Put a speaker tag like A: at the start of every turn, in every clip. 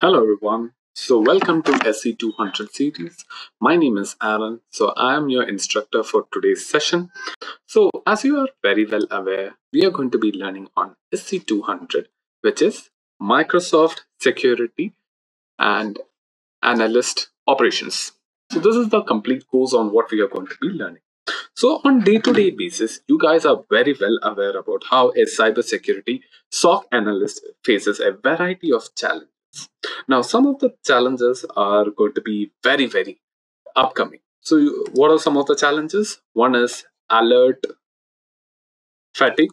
A: Hello everyone. So welcome to SC200 series. My name is Aaron. So I am your instructor for today's session. So as you are very well aware, we are going to be learning on SC200, which is Microsoft Security and Analyst Operations. So this is the complete course on what we are going to be learning. So on day-to-day basis, you guys are very well aware about how a cybersecurity SOC analyst faces a variety of challenges now, some of the challenges are going to be very, very upcoming. So, what are some of the challenges? One is alert fatigue.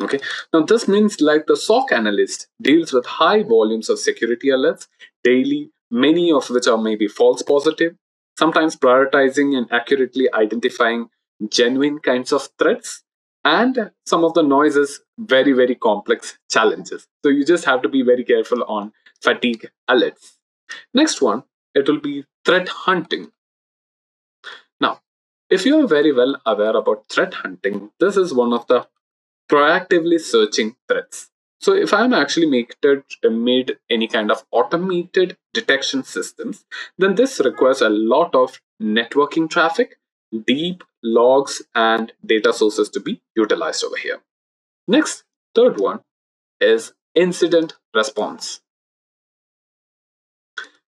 A: Okay, now this means like the SOC analyst deals with high volumes of security alerts daily, many of which are maybe false positive, sometimes prioritizing and accurately identifying genuine kinds of threats and some of the noise is very very complex challenges. So you just have to be very careful on fatigue alerts. Next one it will be threat hunting. Now if you are very well aware about threat hunting this is one of the proactively searching threats. So if i'm actually made, made any kind of automated detection systems then this requires a lot of networking traffic deep logs and data sources to be utilized over here. Next, third one is incident response.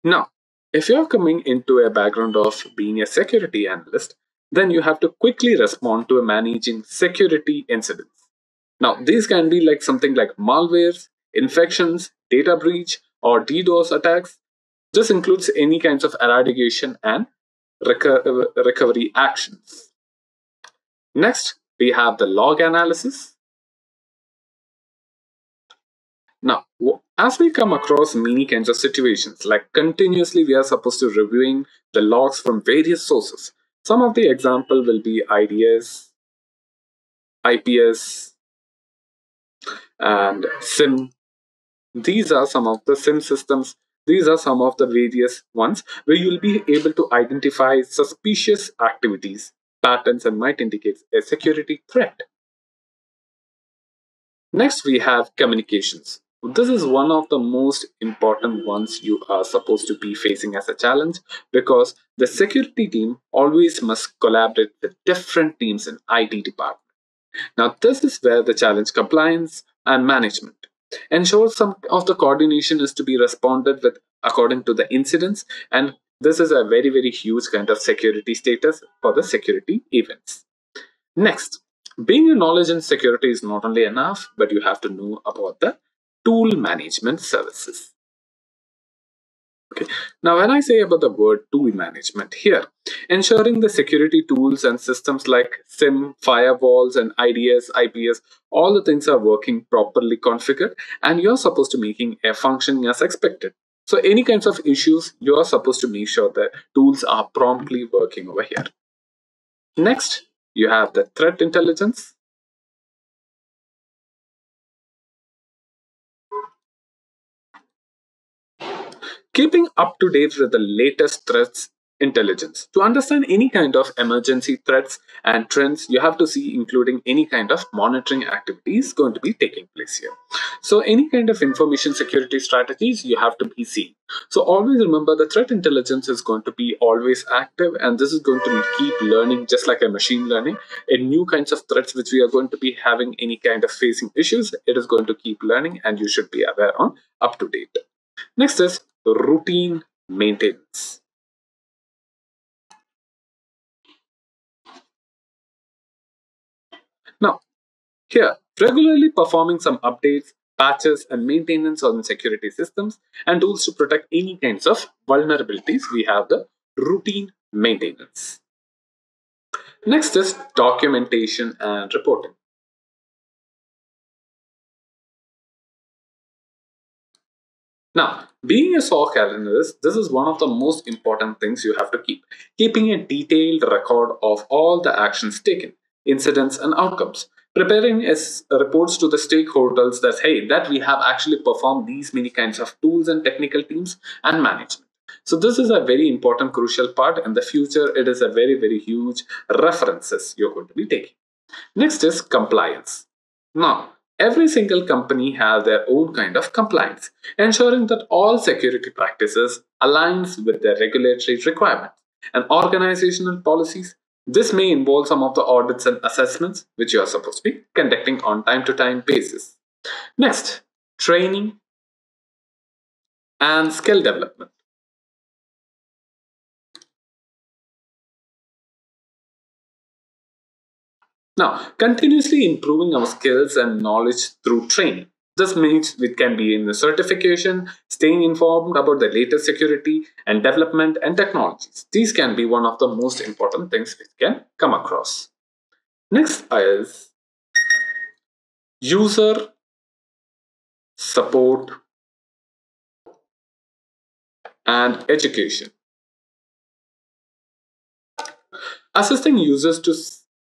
A: Now, if you're coming into a background of being a security analyst, then you have to quickly respond to a managing security incidents. Now, these can be like something like malwares, infections, data breach, or DDoS attacks. This includes any kinds of eradication and reco uh, recovery actions. Next, we have the log analysis. As we come across many kinds of situations, like continuously we are supposed to reviewing the logs from various sources. Some of the example will be IDS, IPS, and SIEM. These are some of the SIEM systems these are some of the various ones where you'll be able to identify suspicious activities, patterns, and might indicate a security threat. Next, we have communications. This is one of the most important ones you are supposed to be facing as a challenge because the security team always must collaborate with different teams in IT department. Now, this is where the challenge compliance and management. Ensure some of the coordination is to be responded with according to the incidents and this is a very very huge kind of security status for the security events. Next, being a knowledge in security is not only enough, but you have to know about the tool management services. Okay. Now, when I say about the word tool management here, ensuring the security tools and systems like SIEM, firewalls, and IDS, IPS, all the things are working properly configured, and you're supposed to making a functioning as expected. So any kinds of issues, you are supposed to make sure that tools are promptly working over here. Next, you have the threat intelligence. Keeping up to date with the latest threats intelligence. To understand any kind of emergency threats and trends, you have to see including any kind of monitoring activities going to be taking place here. So any kind of information security strategies you have to be seeing. So always remember the threat intelligence is going to be always active and this is going to keep learning just like a machine learning in new kinds of threats which we are going to be having any kind of facing issues. It is going to keep learning and you should be aware on up to date. Next is routine maintenance. Now, here, regularly performing some updates, patches, and maintenance on security systems and tools to protect any kinds of vulnerabilities, we have the routine maintenance. Next is documentation and reporting. Now, being a SOC analyst, this is one of the most important things you have to keep. Keeping a detailed record of all the actions taken incidents, and outcomes. Preparing as reports to the stakeholders that, hey, that we have actually performed these many kinds of tools and technical teams and management. So this is a very important, crucial part. In the future, it is a very, very huge references you're going to be taking. Next is compliance. Now, every single company has their own kind of compliance, ensuring that all security practices aligns with their regulatory requirements and organizational policies. This may involve some of the audits and assessments which you are supposed to be conducting on time to time basis. Next, training and skill development. Now, continuously improving our skills and knowledge through training. This means it can be in the certification, staying informed about the latest security and development and technologies. These can be one of the most important things we can come across. Next is user support and education. Assisting users to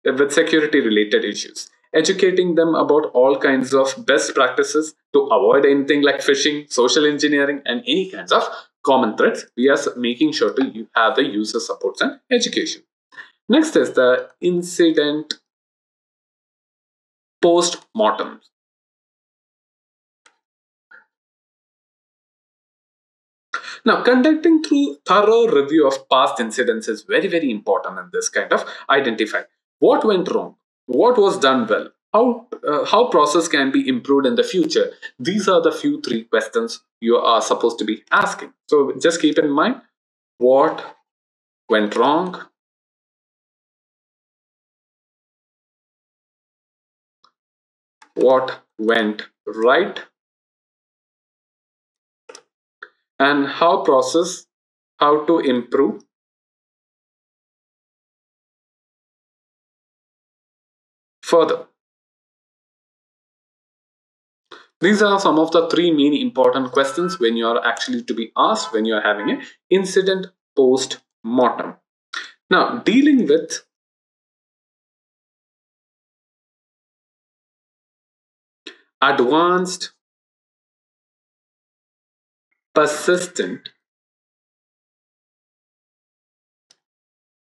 A: with security related issues. Educating them about all kinds of best practices to avoid anything like phishing social engineering and any kinds of common threats we are making sure to have the user supports and education. Next is the incident post-mortem. Now, conducting through thorough review of past incidents is very, very important in this kind of identify. What went wrong? What was done well? How, uh, how process can be improved in the future? These are the few three questions you are supposed to be asking. So just keep in mind what went wrong, what went right, and how process, how to improve further. These are some of the three main important questions when you are actually to be asked when you are having an incident post-mortem. Now, dealing with advanced, persistent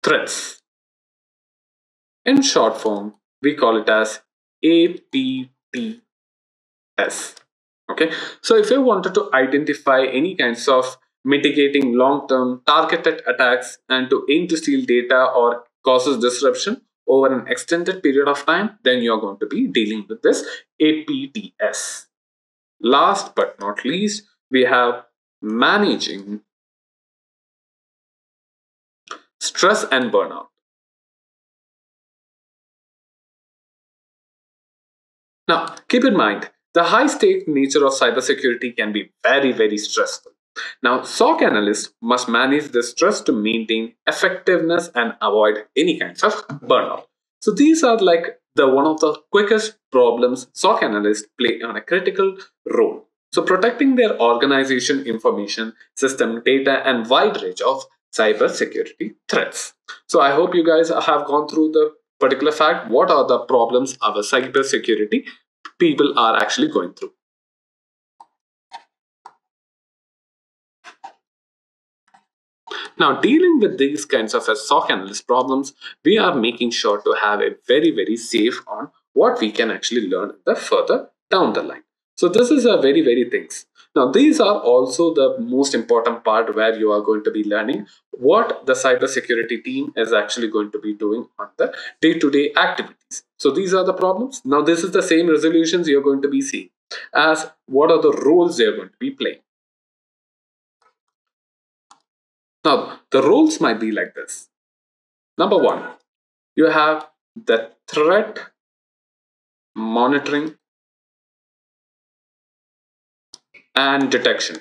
A: threats. In short form, we call it as APTS. Okay, so if you wanted to identify any kinds of mitigating long-term targeted attacks and to aim to steal data or causes disruption over an extended period of time, then you're going to be dealing with this APTS. Last but not least, we have managing stress and burnout. Now, keep in mind, the high stake nature of cybersecurity can be very, very stressful. Now, SOC analysts must manage the stress to maintain effectiveness and avoid any kinds of burnout. So these are like the one of the quickest problems SOC analysts play on a critical role. So protecting their organization information, system, data, and wide range of cybersecurity threats. So I hope you guys have gone through the particular fact, what are the problems our cyber security people are actually going through. Now, dealing with these kinds of SOC analyst problems, we are making sure to have a very, very safe on what we can actually learn the further down the line. So this is a very, very things. Now, these are also the most important part where you are going to be learning what the cybersecurity team is actually going to be doing on the day-to-day activities. So these are the problems. Now, this is the same resolutions you're going to be seeing as what are the roles they're going to be playing. Now, the roles might be like this. Number one, you have the threat monitoring and detection.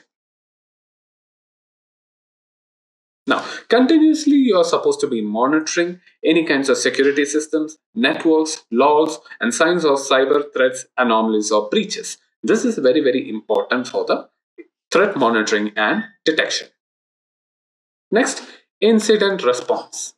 A: Now, continuously you are supposed to be monitoring any kinds of security systems, networks, logs, and signs of cyber threats, anomalies, or breaches. This is very, very important for the threat monitoring and detection. Next, incident response.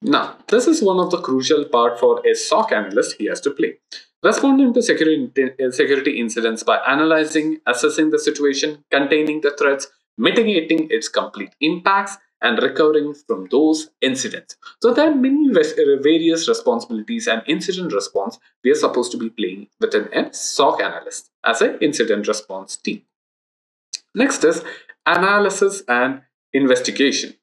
A: Now, this is one of the crucial part for a SOC analyst he has to play. Responding to security, uh, security incidents by analyzing, assessing the situation, containing the threats, mitigating its complete impacts, and recovering from those incidents. So there are many uh, various responsibilities and incident response we are supposed to be playing within a SOC analyst as an incident response team. Next is analysis and investigation.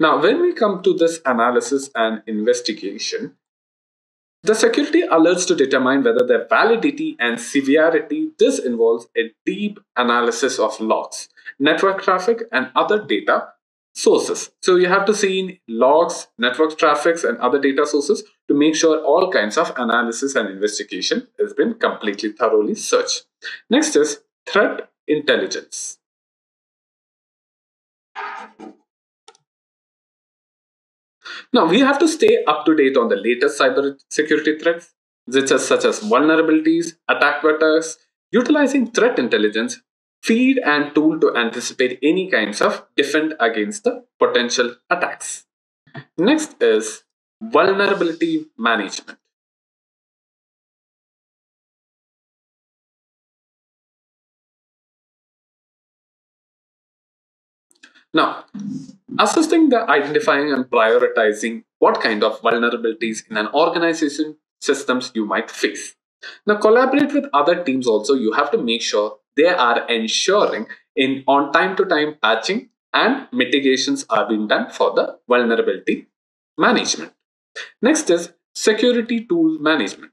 A: Now, when we come to this analysis and investigation, the security alerts to determine whether their validity and severity. This involves a deep analysis of logs, network traffic, and other data sources. So you have to see in logs, network traffics, and other data sources to make sure all kinds of analysis and investigation has been completely thoroughly searched. Next is threat intelligence. Now we have to stay up to date on the latest cyber security threats, such as such as vulnerabilities, attack vectors, utilizing threat intelligence, feed and tool to anticipate any kinds of defend against the potential attacks. Next is vulnerability management. Now, assisting the identifying and prioritizing what kind of vulnerabilities in an organization systems you might face. Now, collaborate with other teams also. You have to make sure they are ensuring in on time to time patching and mitigations are being done for the vulnerability management. Next is security tool management.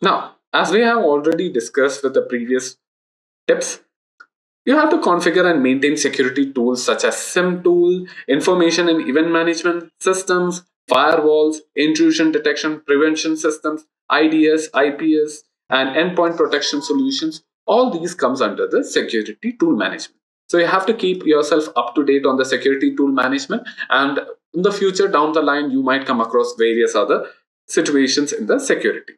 A: Now, as we have already discussed with the previous tips, you have to configure and maintain security tools such as SIEM tool, information and event management systems, firewalls, intrusion detection prevention systems, IDS, IPS, and endpoint protection solutions. All these comes under the security tool management. So you have to keep yourself up to date on the security tool management and in the future down the line you might come across various other situations in the security.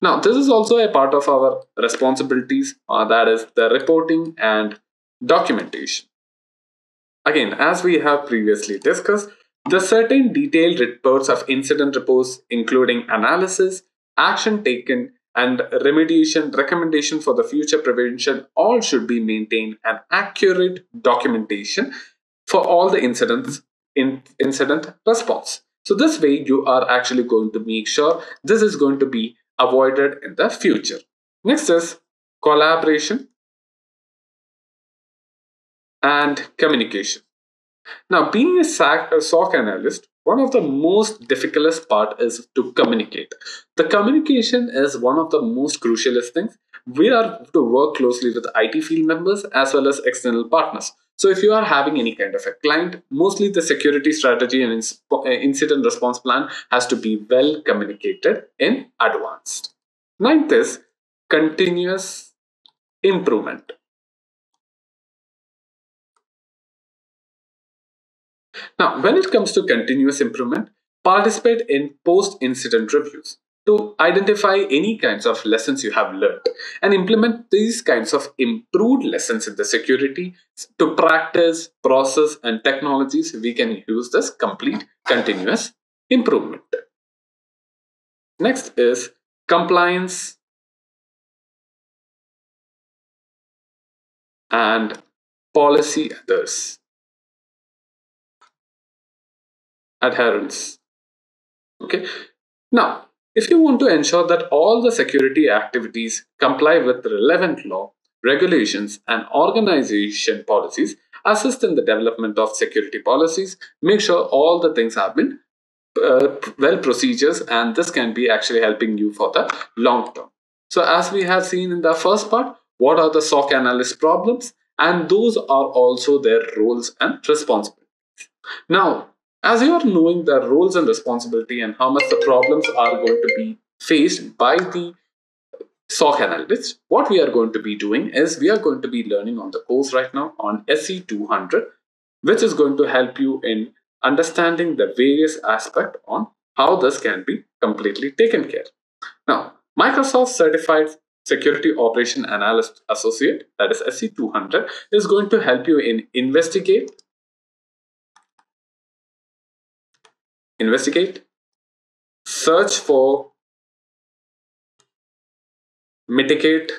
A: Now, this is also a part of our responsibilities, uh, that is the reporting and documentation. Again, as we have previously discussed, the certain detailed reports of incident reports, including analysis, action taken, and remediation recommendation for the future prevention, all should be maintained and accurate documentation for all the incidents in incident response. So this way you are actually going to make sure this is going to be avoided in the future. Next is collaboration and communication. Now, being a SOC analyst, one of the most difficult part is to communicate. The communication is one of the most crucialest things. We are to work closely with IT field members as well as external partners. So if you are having any kind of a client, mostly the security strategy and uh, incident response plan has to be well communicated in advance. Ninth is continuous improvement. Now, when it comes to continuous improvement, participate in post-incident reviews to identify any kinds of lessons you have learned and implement these kinds of improved lessons in the security to practice, process, and technologies we can use this complete continuous improvement. Next is compliance and policy others. Adherence. Okay. Now, if you want to ensure that all the security activities comply with relevant law, regulations, and organization policies, assist in the development of security policies, make sure all the things have been uh, well procedures, and this can be actually helping you for the long term. So, as we have seen in the first part, what are the SOC analyst problems? And those are also their roles and responsibilities. Now, as you are knowing the roles and responsibility and how much the problems are going to be faced by the SOC analysts, what we are going to be doing is we are going to be learning on the course right now on SC200, which is going to help you in understanding the various aspect on how this can be completely taken care. Now, Microsoft Certified Security Operation Analyst Associate, that is SC200, is going to help you in investigate, investigate, search for mitigate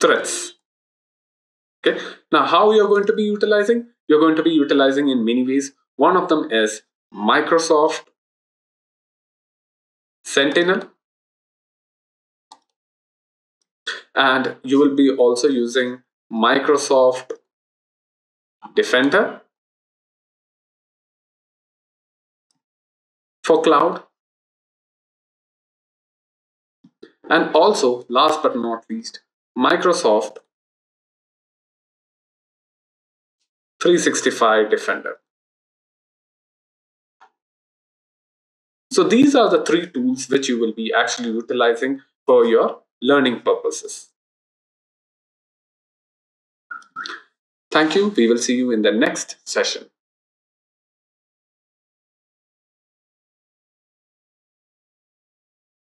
A: threats. Okay, now how you're going to be utilizing? You're going to be utilizing in many ways. One of them is Microsoft Sentinel. And you will be also using Microsoft Defender for cloud. And also, last but not least, Microsoft 365 Defender. So these are the three tools which you will be actually utilizing for your learning purposes. Thank you. We will see you in the next session.